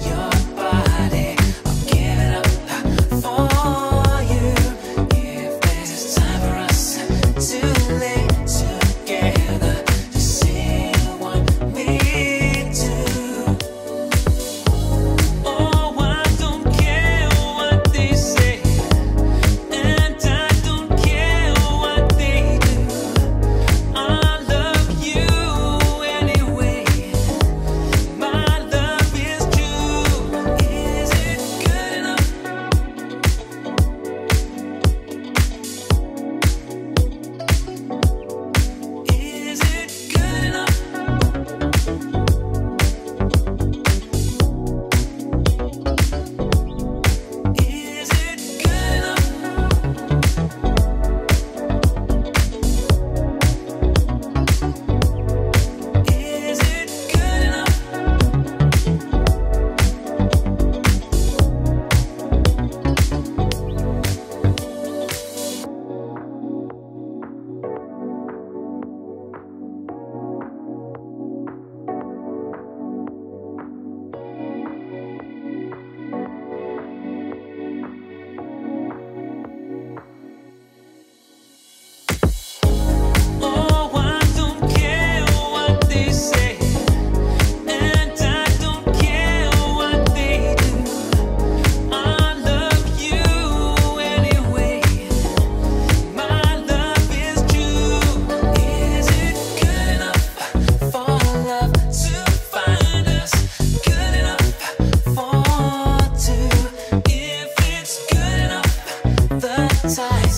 You're time.